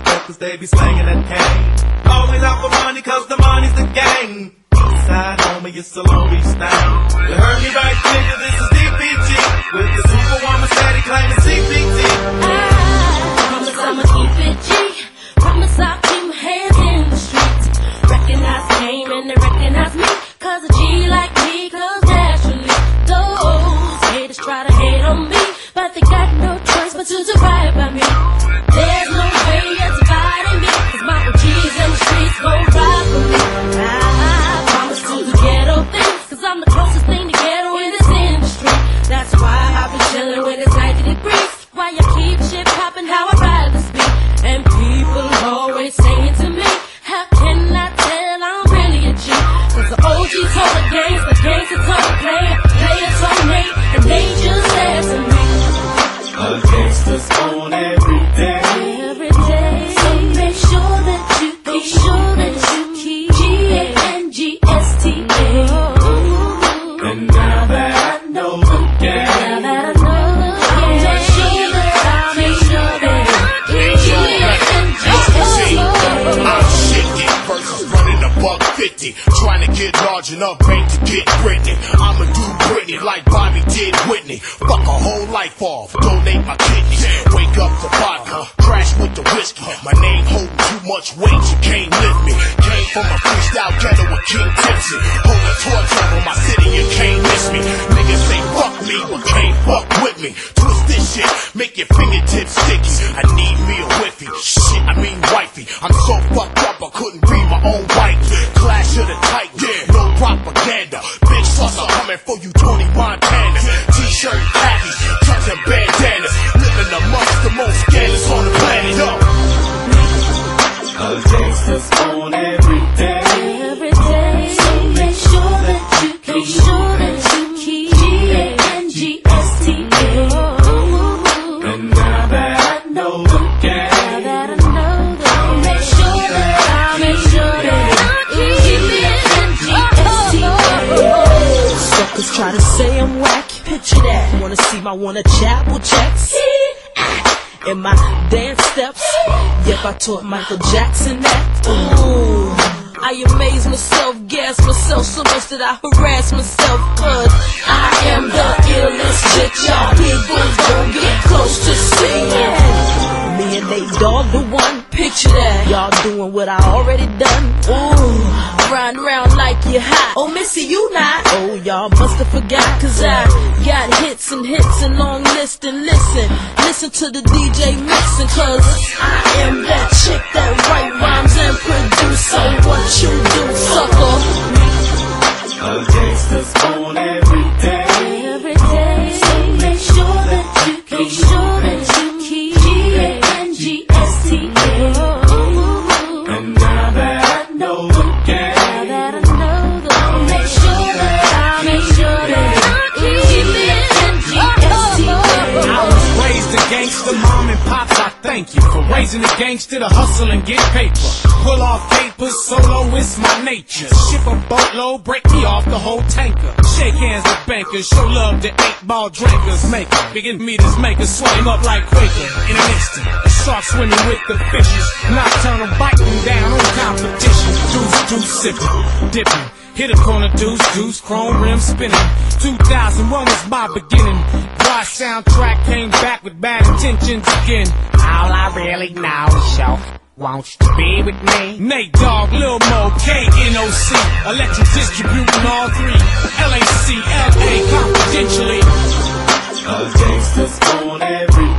motherfuckers, they be slanging that cane. Always out for money, cause the money's the gang. Eastside homie, it's a Long Beach That's why I've been chillin' when it's 90 degrees. Why you keep shit poppin', how I ride this beat. And people always saying to me, how can I tell I'm really a G? Cause the OG told the gangs, the gangs have told the player, players told me, and they just asking me. A gangster's on every day. Get large enough bank to get Britney. I'ma do Britney like Bobby did Whitney. Fuck a whole life off, donate my kidneys. Wake up to vodka, crash with the whiskey. My name holding too much weight, you can't lift me. Came from a freestyle ghetto with King Tipsy. Hold a torch over my city, you can't miss me. Niggas say fuck me, but can't fuck with me. Twist this shit, make your fingertips sticky. I need me a whiffy. Shit, I mean wifey. I'm so fucked up I couldn't be my own wife. Clash of the Titan, no propaganda. Big saucer coming for you, Tony Montana. T-shirt, khakis, touching bandanas. My wanna chapel checks? And my dance steps. Yep, I taught Michael Jackson that. Ooh. I amaze myself, gas myself so much that I harass myself. Cause I am the illest chick. Y'all people don't get close to seeing. Me and they dog the one. Picture that. Y'all doing what I already done. Ooh. Riding around like you hot. Oh, Missy, you not. Oh, y'all must have forgot. Cause I got hits and hits and long list and listen. Listen to the DJ mixing. Cause I am that chick that write rhymes and produce. So what you do, sucker? A gangster's on thank you for raising the gangster to hustle and get paper. Pull off papers, solo, it's my nature. Ship a boatload, break me off the whole tanker. Shake hands with bankers, show love to eight ball drinkers. Make it, begin meters, make us swing up like Quaker in an instant. A shark swimming with the fishes, nocturnal biting down on competition. Deuce, deuce, sipping, dipping. Hit a corner, deuce, deuce, chrome rim spinning. 2001 was my beginning. Why soundtrack came back with bad intentions again. All I really know is yo. Won't you be with me? Nate Dogg, Lil Mo, KNOC, Electric Distributing all three. LAC, LA, confidentially. A gangster's on every